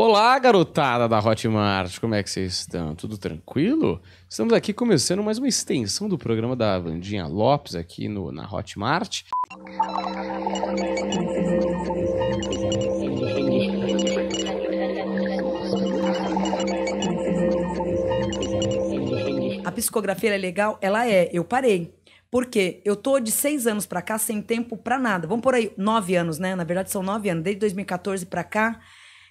Olá, garotada da Hotmart, como é que vocês estão? Tudo tranquilo? Estamos aqui começando mais uma extensão do programa da Vandinha Lopes aqui no, na Hotmart. A psicografia é legal? Ela é. Eu parei. Porque eu tô de seis anos pra cá sem tempo pra nada. Vamos por aí, nove anos, né? Na verdade, são nove anos. Desde 2014 pra cá,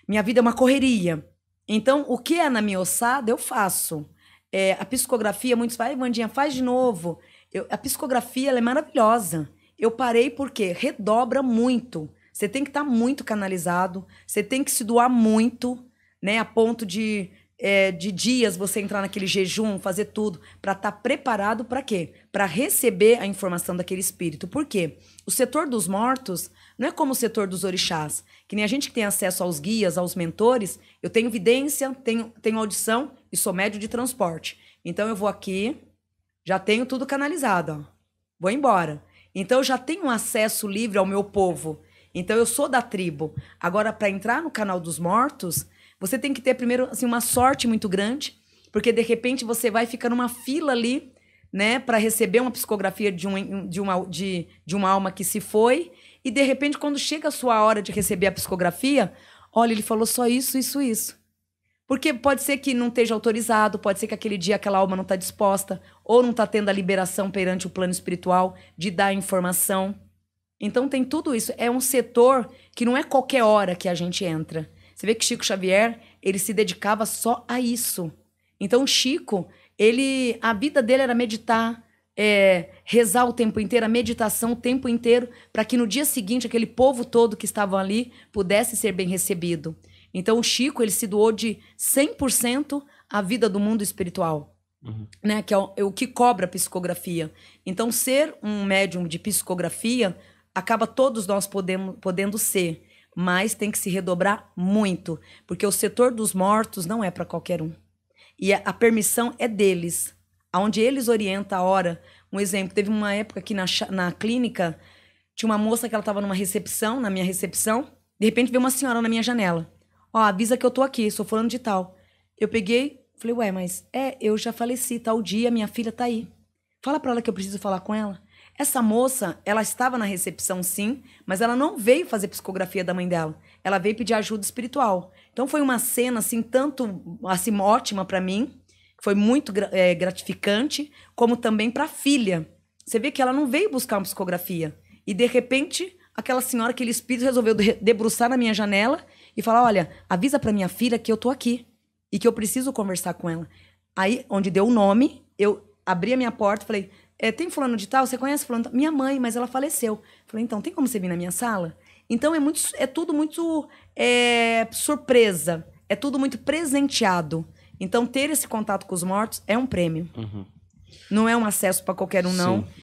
minha vida é uma correria. Então, o que é na minha ossada, eu faço. É, a psicografia, muitos falam, Vandinha, faz de novo. Eu, a psicografia, é maravilhosa. Eu parei porque redobra muito. Você tem que estar tá muito canalizado, você tem que se doar muito, né? A ponto de é, de dias você entrar naquele jejum, fazer tudo, para estar tá preparado para quê? Para receber a informação daquele espírito. Por quê? O setor dos mortos não é como o setor dos orixás, que nem a gente que tem acesso aos guias, aos mentores, eu tenho evidência, tenho, tenho audição e sou médio de transporte. Então eu vou aqui, já tenho tudo canalizado, ó. vou embora. Então eu já tenho acesso livre ao meu povo. Então eu sou da tribo. Agora, para entrar no canal dos mortos, você tem que ter primeiro assim uma sorte muito grande, porque de repente você vai ficar numa fila ali, né, para receber uma psicografia de, um, de, uma, de, de uma alma que se foi, e de repente quando chega a sua hora de receber a psicografia, olha, ele falou só isso, isso, isso. Porque pode ser que não esteja autorizado, pode ser que aquele dia aquela alma não está disposta, ou não está tendo a liberação perante o plano espiritual de dar informação. Então tem tudo isso. É um setor que não é qualquer hora que a gente entra. Você vê que Chico Xavier, ele se dedicava só a isso. Então, Chico, ele, a vida dele era meditar, é, rezar o tempo inteiro, a meditação o tempo inteiro, para que no dia seguinte aquele povo todo que estava ali pudesse ser bem recebido. Então, o Chico, ele se doou de 100% à vida do mundo espiritual. Uhum. Né, que é o, é o que cobra a psicografia. Então, ser um médium de psicografia acaba todos nós podemos, podendo ser mas tem que se redobrar muito, porque o setor dos mortos não é para qualquer um. E a, permissão é deles, aonde eles orientam a hora. Um exemplo, teve uma época que na, na clínica tinha uma moça que ela estava numa recepção, na minha recepção, de repente veio uma senhora na minha janela. Ó, avisa que eu tô aqui, sou falando de tal. Eu peguei, falei, ué, mas é, eu já faleci tal dia, minha filha tá aí. Fala para ela que eu preciso falar com ela. Essa moça, ela estava na recepção sim, mas ela não veio fazer psicografia da mãe dela. Ela veio pedir ajuda espiritual. Então foi uma cena assim tanto assim ótima para mim, foi muito é, gratificante, como também para a filha. Você vê que ela não veio buscar uma psicografia e de repente aquela senhora, aquele espírito resolveu debruçar na minha janela e falar: "Olha, avisa para minha filha que eu tô aqui e que eu preciso conversar com ela". Aí, onde deu o nome, eu abri a minha porta e falei: é, tem fulano de tal, você conhece fulano? Minha mãe, mas ela faleceu. Falei, então, tem como você vir na minha sala? Então, é, muito, é tudo muito é, surpresa. É tudo muito presenteado. Então, ter esse contato com os mortos é um prêmio. Uhum. Não é um acesso para qualquer um, não. Sim.